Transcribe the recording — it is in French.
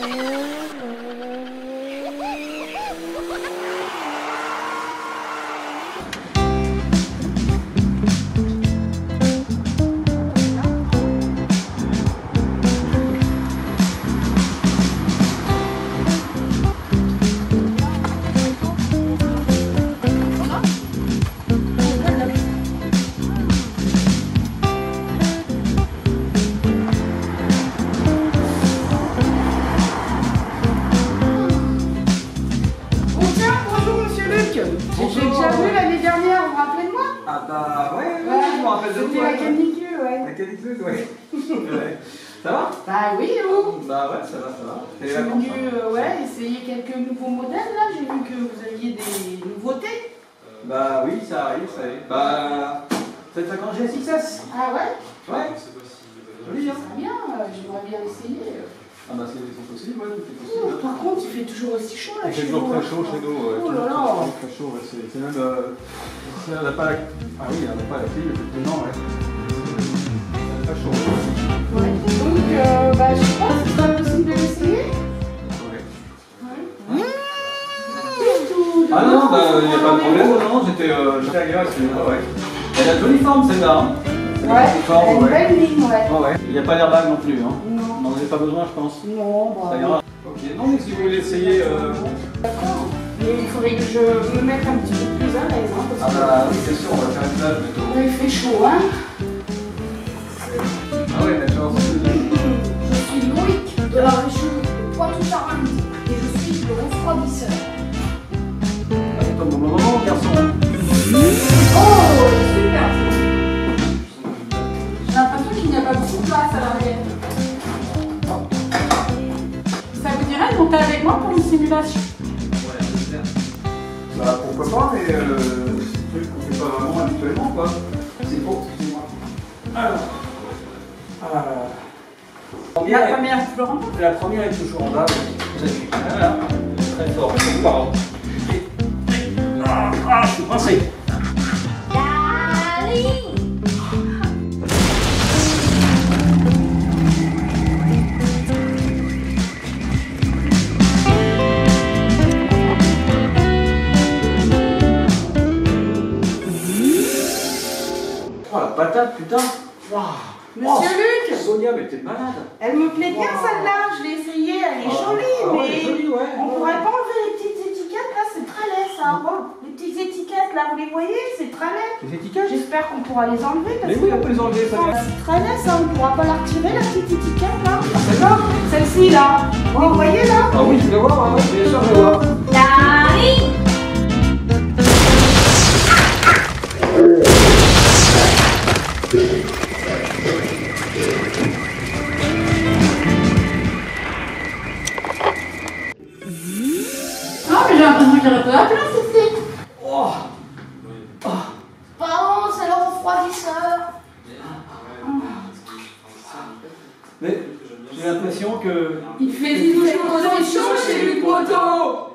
Bon ouais, je me rappelle de C'était toi. la canicule, ouais. La canicule, ouais. Ouais. Ça va? Bah oui, et vous Bah ouais, ça va, ça va. J'ai venu euh, ouais, essayer quelques nouveaux modèles là, j'ai vu que vous aviez des nouveautés. hein Bah oui, ça arrive, ça arrive. Bah, cette vacances j'ai 6S. Ah ouais? Ouais. Joli, hein Très bien, euh, j'aimerais bien essayer. Ah bah c'est c'est possible, ouais, est Oh, possible. par contre, il fait toujours aussi chaud là Il fait toujours très hein. chaud chez nous. ouais. Oh là là. Toujours Très chaud, ouais, c'est c'est même. Euh, on n'a pas la... Ah oui, on n'a pas la clé, effectivement, ouais. C'est Très chaud. Ouais. Donc, euh, bah, je sais pas, ce serait possible de l'essayer Ouais. Ah non, bah il n'y a pas de problème, Ouais, non, j'étais euh, agréable, c'est ouais. Elle a de jolie forme celle-là, hein. Ouais, elle a une ouais. belle ligne, ouais. Ouais, ouais. Il n'y a pas d'airbag non plus, hein. Non, On n'en avait pas besoin, je pense. non, bah. Ça ira. Ok, non, mais si vous voulez essayer. Euh... D'accord. Mais il faudrait que je me mette un petit peu plus à l'aise, hein, Ah parce bah oui, c'est sûr, on va faire une plage là, il fait chaud, hein. Ah ouais, d'accord. Je suis Loïc de la région de Poitou-Charentes et je suis le refroidisseur. Place à l'arrière. Ça vous dirait de monter avec moi pour une simulation? Ouais, c'est bien. Bah pourquoi pas, mais euh, c'est un truc qu'on fait pas vraiment habituellement, quoi. C'est beau, excusez-moi. Alors. Ah. La première Florent La première est toujours en bas. Voilà. Très fort. Pardon. Et- et- Ah, ah, je suis coincé. Patate, putain. Waouh. Monsieur Luc Sonia, mais t'es malade. Elle me plaît bien Wow. celle-là, je l'ai essayée, elle est Ah, jolie, ah ouais, mais jolie, ouais. on pourrait pas enlever les petites étiquettes là, c'est très laid ça. Les petites étiquettes là, vous les voyez, c'est très laid. Les étiquettes J'espère qu'on pourra les enlever parce Mais oui, que on peut les enlever, ça Ah, c'est très laid ça, on pourra pas la retirer la petite étiquette là. Celle-là Celle-ci là, vous voyez là Ah oui, je vais voir, ah sûr, je vais voir. J'ai l'impression que. Il fait toujours chaud chez Luc Moto.